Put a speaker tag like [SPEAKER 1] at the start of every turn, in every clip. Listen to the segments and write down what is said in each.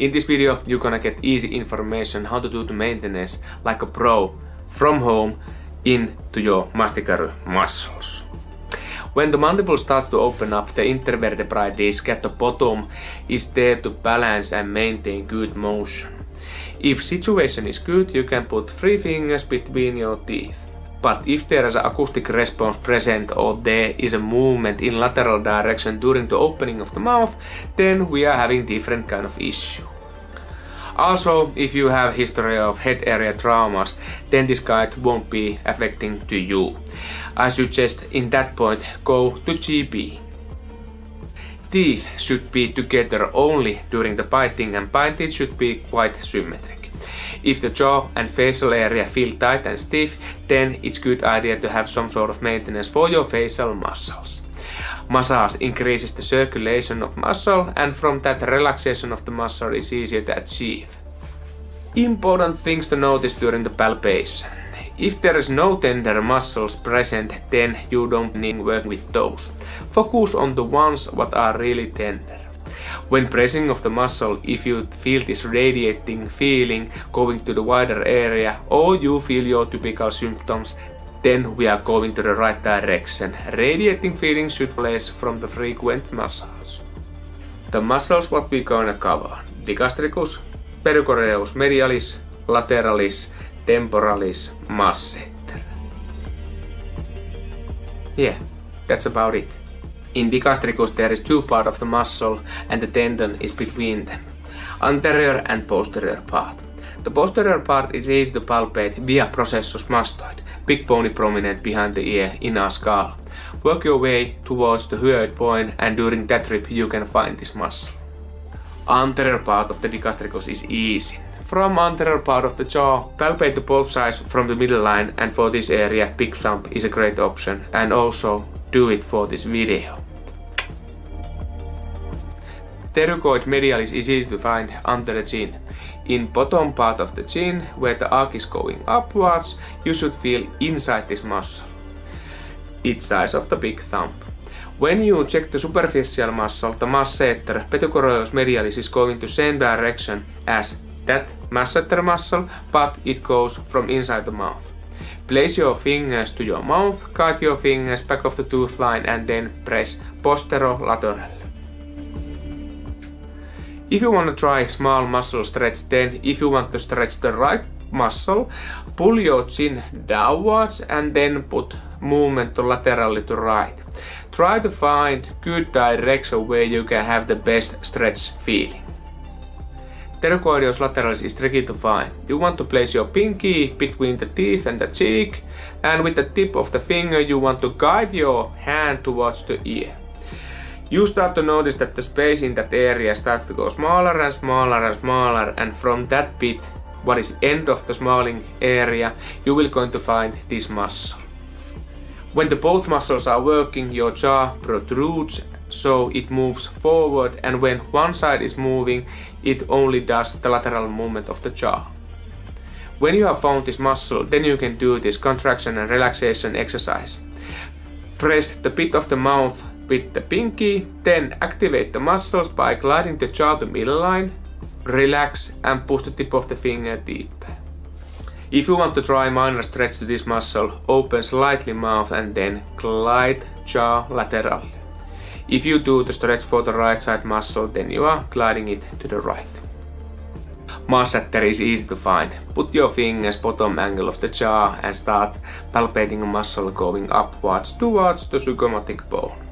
[SPEAKER 1] In this video, you're gonna get easy information how to do the maintenance like a pro from home into your masticatory muscles. When the mandible starts to open up, the intervertebrate disc at the bottom is there to balance and maintain good motion. If situation is good, you can put three fingers between your teeth. But if there is an acoustic response present or there is a movement in lateral direction during the opening of the mouth, then we are having different kind of issue. Also, if you have history of head area traumas, then this guide won't be affecting to you. I suggest in that point go to GP. Teeth should be together only during the biting and biting should be quite symmetric. If the jaw and facial area feel tight and stiff, then it's good idea to have some sort of maintenance for your facial muscles. Massage increases the circulation of muscle and from that relaxation of the muscle is easier to achieve. Important things to notice during the palpation. If there is no tender muscles present, then you don't need work with those. Focus on the ones what are really tender. When pressing of the muscle, if you feel this radiating feeling going to the wider area or you feel your typical symptoms, then we are going to the right direction. Radiating feeling should place from the frequent muscles. The muscles what we gonna cover. Digastricus, pterygoideus medialis, lateralis, temporalis, masseter. Yeah, that's about it. In digastricus there is two part of the muscle and the tendon is between them. Anterior and posterior part. The posterior part is easy to palpate via processus mastoid, big bony prominent behind the ear in our skull. Work your way towards the hyoid point and during that trip you can find this muscle. Anterior part of the digastricus is easy. From anterior part of the jaw, palpate the both sides from the middle line and for this area big thumb is a great option and also do it for this video. Pterygoid medialis is easy to find under the chin. In bottom part of the chin, where the arc is going upwards, you should feel inside this muscle. It's size of the big thumb. When you check the superficial muscle, the masseter, pterygoid medialis is going to same direction as that masseter muscle, but it goes from inside the mouth. Place your fingers to your mouth, cut your fingers back of the tooth line and then press posterolateral. If you want to try small muscle stretch, then if you want to stretch the right muscle, pull your chin downwards and then put movement to laterally to right. Try to find good direction where you can have the best stretch feeling. Pterygoideus lateralis is tricky to find. You want to place your pinky between the teeth and the cheek and with the tip of the finger you want to guide your hand towards the ear. You start to notice that the space in that area starts to go smaller and smaller and smaller and from that bit, what is end of the smalling area, you will going to find this muscle. When the both muscles are working, your jaw protrudes so it moves forward and when one side is moving, it only does the lateral movement of the jaw. When you have found this muscle, then you can do this contraction and relaxation exercise. Press the pit of the mouth with the pinky, then activate the muscles by gliding the jaw to middle line, relax and push the tip of the finger deep. If you want to try minor stretch to this muscle, open slightly mouth and then glide jaw laterally. If you do the stretch for the right side muscle, then you are gliding it to the right. Masseter is easy to find. Put your fingers bottom angle of the jaw and start palpating a muscle going upwards towards the zygomatic bone.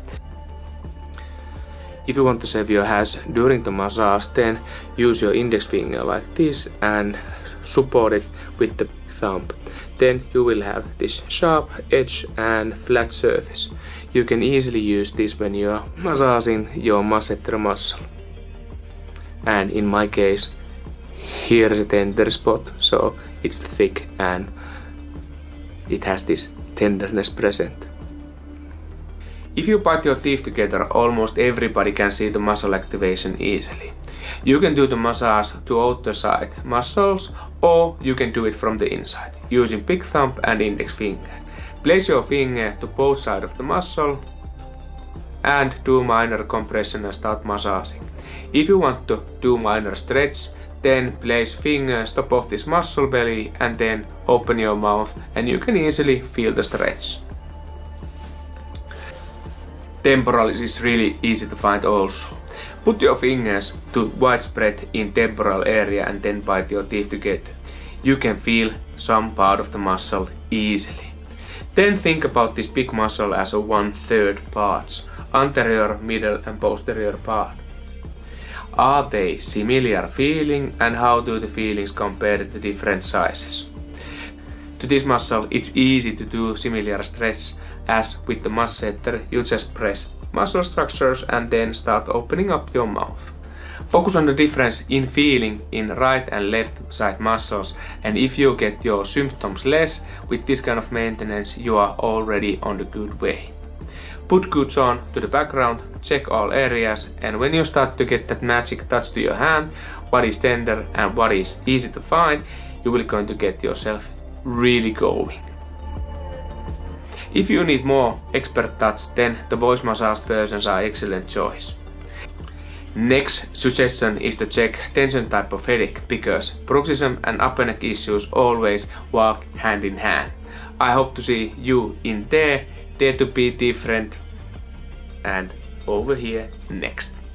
[SPEAKER 1] If you want to save your hands during the massage, then use your index finger like this and support it with the thumb. Then you will have this sharp edge and flat surface. You can easily use this when you are massaging your masseter muscle. And in my case, here is a tender spot, so it's thick and it has this tenderness present. If you bite your teeth together, almost everybody can see the muscle activation easily. You can do the massage to outer side muscles or you can do it from the inside using big thumb and index finger. Place your finger to both sides of the muscle and do minor compression and start massaging. If you want to do minor stretch, then place fingers top of this muscle belly and then open your mouth and you can easily feel the stretch. Temporalis is really easy to find also. Put your fingers to widespread in temporal area and then bite your teeth together. You can feel some part of the muscle easily. Then think about this big muscle as a one-third parts, anterior, middle and posterior part. Are they similar feeling and how do the feelings compare to different sizes? To this muscle it's easy to do similar stretch as with the masseter you just press muscle structures and then start opening up your mouth. Focus on the difference in feeling in right and left side muscles and if you get your symptoms less with this kind of maintenance you are already on the good way. Put goods on to the background, check all areas and when you start to get that magic touch to your hand, what is tender and what is easy to find, you will going to get yourself really going. If you need more expert touch, then the voice massage versions are excellent choice. Next suggestion is to check tension type of headache because bruxism and upper neck issues always walk hand in hand. I hope to see you in there there to be different and over here next.